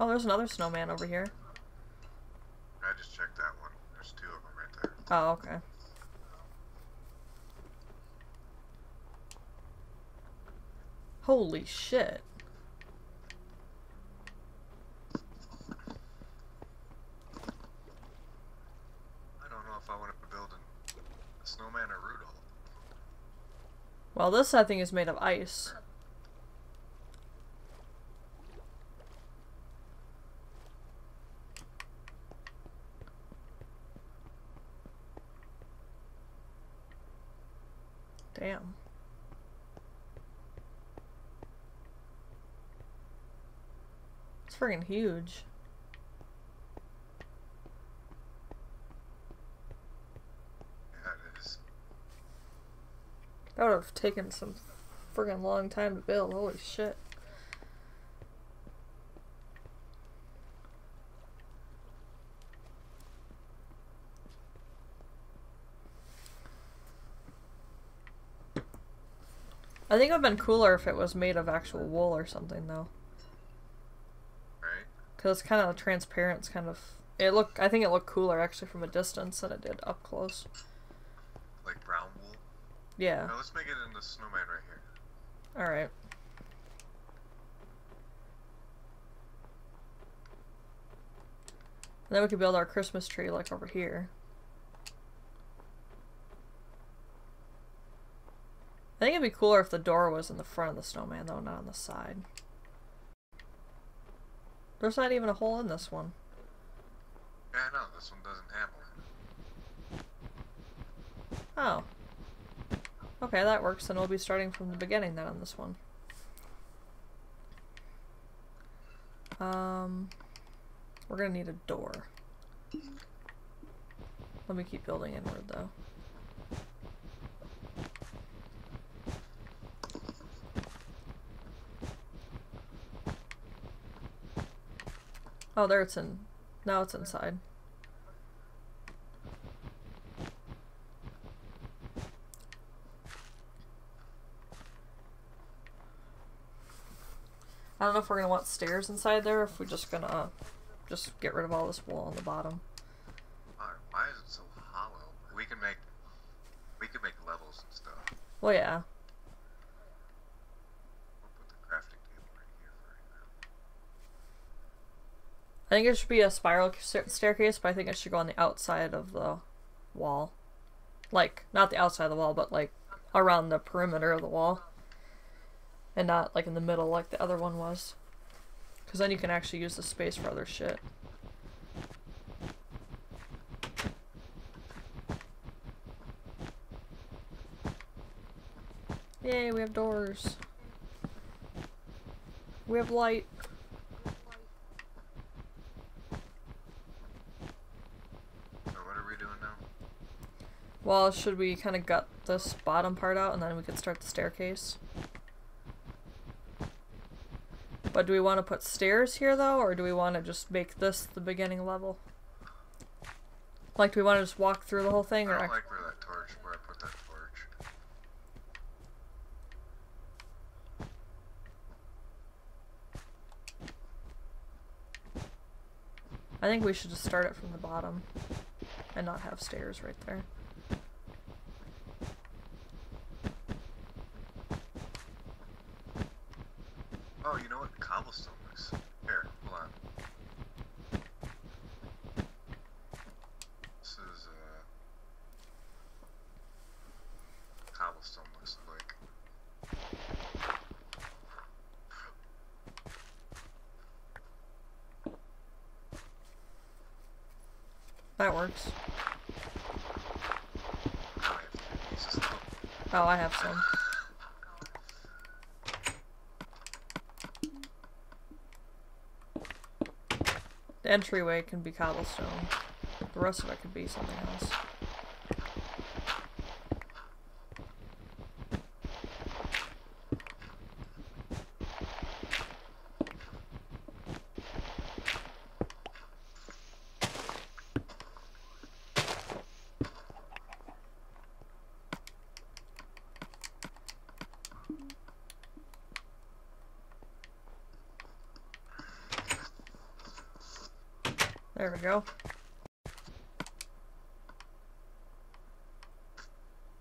Oh, there's another snowman over here. I just checked that one. There's two of them right there. Oh, okay. Holy shit. I don't know if I want to build a snowman or Rudolph. Well, this I think is made of ice. Damn. It's freaking huge. Yeah, it is. That would have taken some friggin' long time to build. Holy shit. I think it would have been cooler if it was made of actual wool or something, though. Right? Because it's kind of transparent. It's kind of. It look. I think it looked cooler actually from a distance than it did up close. Like brown wool. Yeah. Now let's make it into snowman right here. Alright. Then we could build our Christmas tree like over here. I think it'd be cooler if the door was in the front of the snowman though, not on the side. There's not even a hole in this one. Yeah, I know. This one doesn't have one. Oh. Okay, that works. Then we'll be starting from the beginning then on this one. Um, we're gonna need a door. Let me keep building inward though. Oh, there it's in. Now it's inside. I don't know if we're gonna want stairs inside there, or if we're just gonna uh, just get rid of all this wool on the bottom. Why is it so hollow? We can make we can make levels and stuff. Well, yeah. We'll put the crafting table right here for right now. I think it should be a spiral staircase, but I think it should go on the outside of the wall. Like, not the outside of the wall, but like around the perimeter of the wall. And not like in the middle like the other one was. Because then you can actually use the space for other shit. Yay, we have doors. We have light. So what are we doing now? Well, should we kind of gut this bottom part out and then we could start the staircase? But do we want to put stairs here though, or do we want to just make this the beginning level? Like, do we want to just walk through the whole thing, I or like where that torch where I put that torch. I think we should just start it from the bottom and not have stairs right there. Oh, you know what? Cobblestone looks. Here, hold on. This is uh cobblestone looks like. That works. Now I have to do these as well. Oh, I have some. The entryway can be cobblestone. The rest of it could be something else. There we go.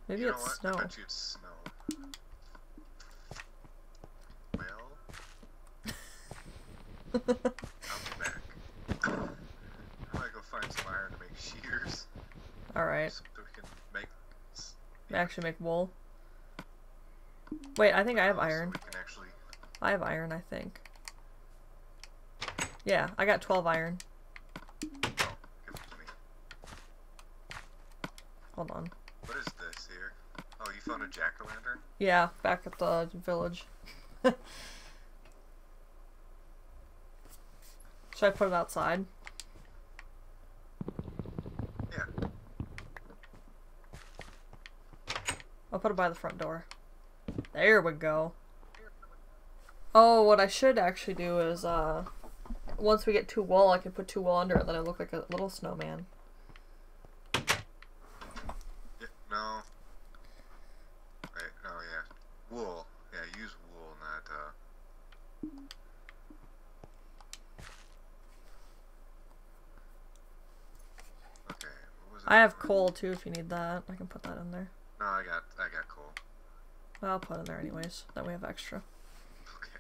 Maybe you know it's snow. I bet you it's snow. Well, I'll be back. I go find some iron to make shears, Alright. so we can make. s- Actually make wool. Wait, I think I have so iron. can actually. I have iron, I think. Yeah, I got 12 iron. Oh, give it to me. Hold on. What is this here? Oh, you found a jack o' lantern? Yeah, back at the village. Should I put it outside? Yeah. I'll put it by the front door. There we go. Oh, what I should actually do is, uh, once we get two wool, I can put two wool under it, then I look like a little snowman. Yeah. No. Wait. Oh yeah. Wool. Yeah. Use wool, not uh. Okay. What was it? I have for? Coal too if you need that. I can put that in there. No, I got. I got coal. I'll put it in there anyways. That we have extra. Okay.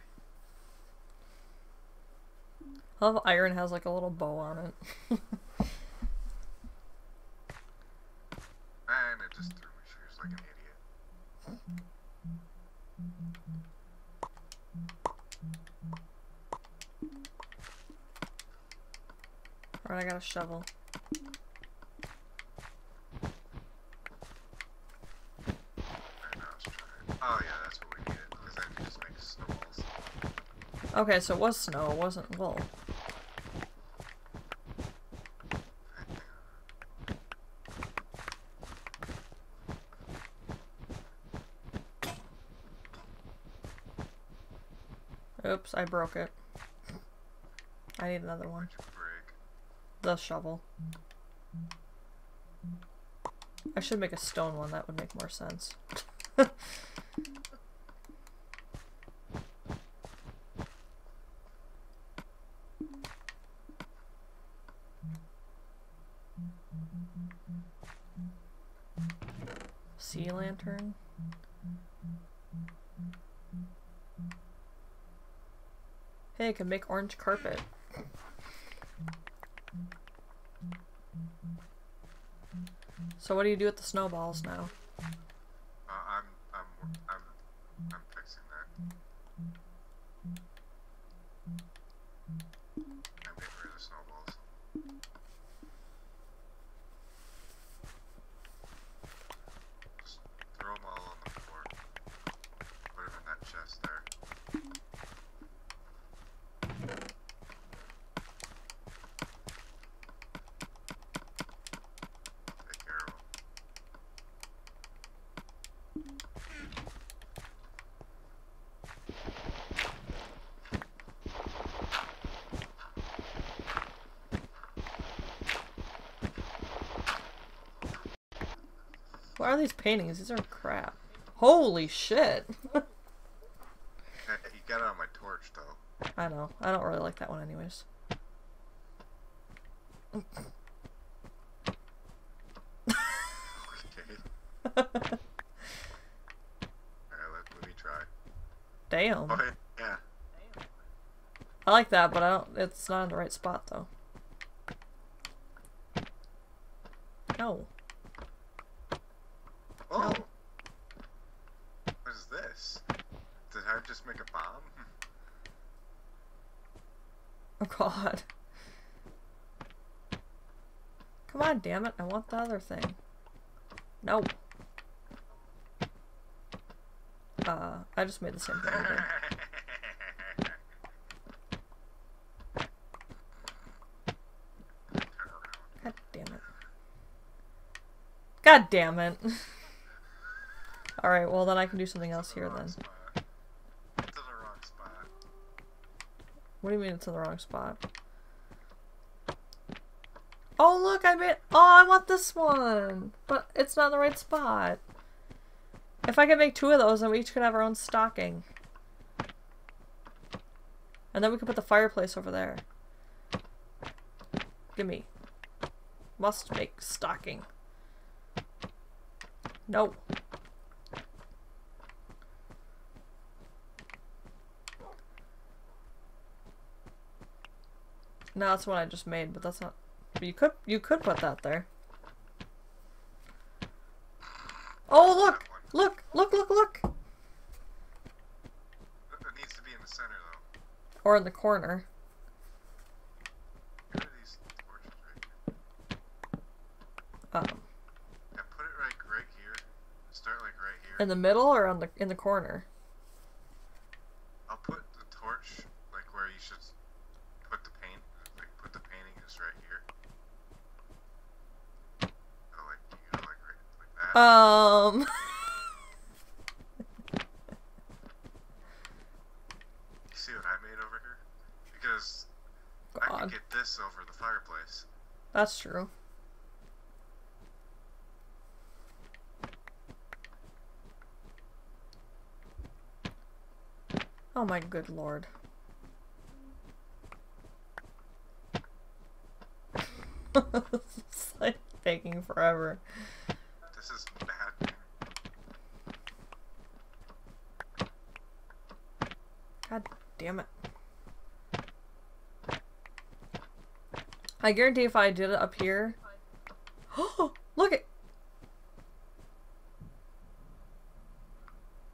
I love iron has like a little bow on it. And I just threw my shears like an idiot. Alright, I got a shovel. Alright, now let's try it. Oh yeah, that's what we needed. Because then you just make snowballs. Okay, so it was snow, it wasn't wool. Oops, I broke it. I need another one. Where'd you break? The shovel. I should make a stone one, that would make more sense. Lantern. Hey, I can make orange carpet. So what do you do with the snowballs now? Uh, I'm, I'm, I'm, I'm fixing that. I'm getting rid of the snowballs. Just throw them all on the floor. Put them in that chest there. Take care of them. What are these paintings? These are crap. Holy shit! You got it on my torch though. I know. I don't really like that one anyways. Alright, let, let me try. Damn. Oh, yeah. I like that, but I don't it's not in the right spot though. No. Oh! No. What is this? Did I just make a bomb? Oh god. Come on, damn it. I want the other thing. No. Uh, I just made the same thing again. God damn it. God damn it. Alright, well then I can do something else here then. It's in the wrong spot. What do you mean it's in the wrong spot? Oh look, I made- Oh, I want this one! But it's not in the right spot. If I could make two of those, then we each could have our own stocking. And then we could put the fireplace over there. Gimme. Must make stocking. No. No, that's one I just made, but that's not. But you could you could put that there. Oh look, look, look, look, look, It needs to be in the center though. or in the corner. Get rid of these torches right here. Um, Yeah, put it like right here. Start like right here. in the middle or on the in the corner. I'll put the torch like where you should put the paint. Like put the painting is right here. Oh, like you go like right like that. Um. you see what I made over here? Because I God, could get this over the fireplace. that's true. Oh my good lord. it's like taking forever. This is bad. God damn it. I guarantee if I did it up here. Oh, Look it!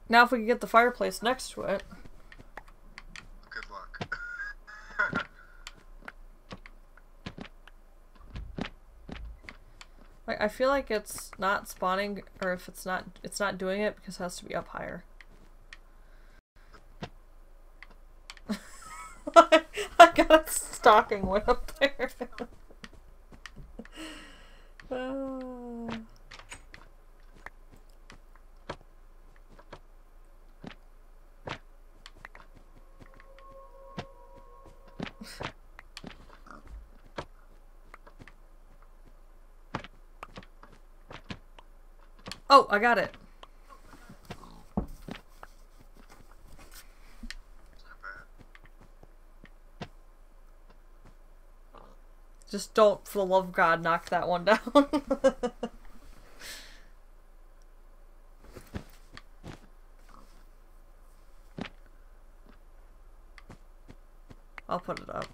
Now if we could get the fireplace next to it. Good luck. Like I feel like it's not spawning or if it's not it's not doing it because it has to be up higher. I got a stocking one up there. Ah. Oh, I got it. Just don't, for the love of God, knock that one down. I'll put it up.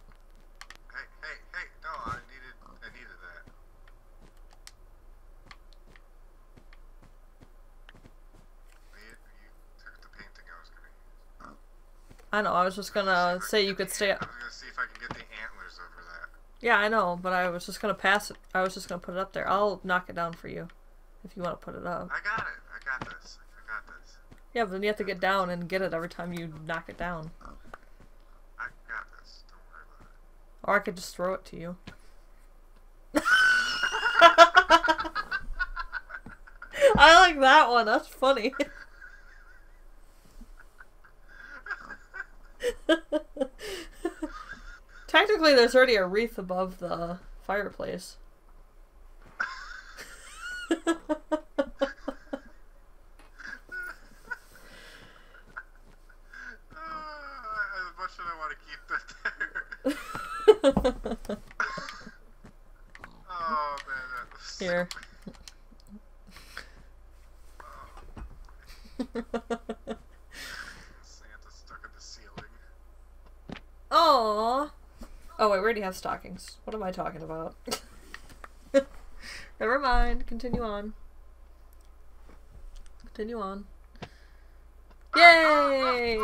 Hey, hey, hey! No, I needed, I needed that. You, you took the painting I was gonna use. I know, I was just gonna say you could stay. I was gonna see if I can get the antlers over that. Yeah, I know, but I was just gonna pass it. I was just gonna put it up there. I'll knock it down for you if you want to put it up. I got it. I got this. I got this. Yeah, but then you have to get down and get it every time you knock it down. Oh. I got this. Don't worry about it. Or I could just throw it to you. I like that one. That's funny. Technically, there's already a wreath above the fireplace. As much as I want to keep that there. oh man, that was so Here. Santa stuck in the ceiling. Aww. Oh wait, we already have stockings. What am I talking about? Never mind. Continue on. Continue on. Yay!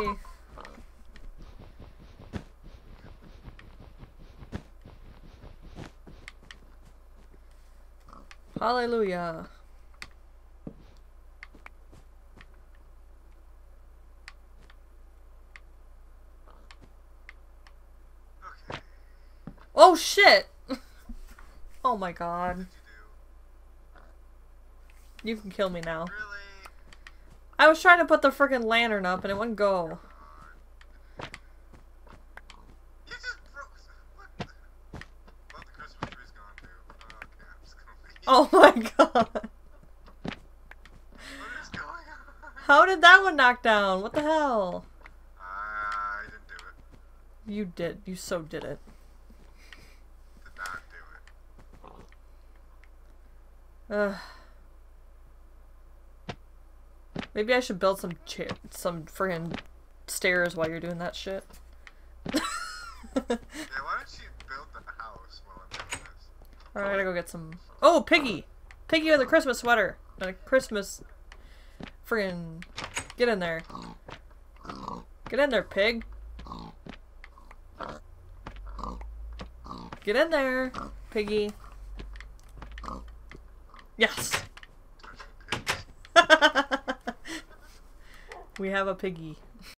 Hallelujah. Okay. Oh shit! Oh my god. You can kill me now. did you do? Really? I was trying to put the freaking lantern up and it wouldn't go. You just broke. What? the- Well, the Christmas tree's gone too. Okay, I'm just gonna leave. Oh my god. What is going on? How did that one knock down? What the hell? I didn't do it. You did. You so did it. Did not do it. Ugh. Maybe I should build some chair, some friggin' stairs while you're doing that shit. Yeah, why don't you build the house while I'm doing this? Alright, I gotta go get some. Oh, Piggy! Piggy with a Christmas sweater! And a Christmas. Friggin'. Get in there. Get in there, pig! Get in there, Piggy. Yes! We have a piggy.